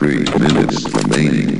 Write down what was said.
Three minutes remaining.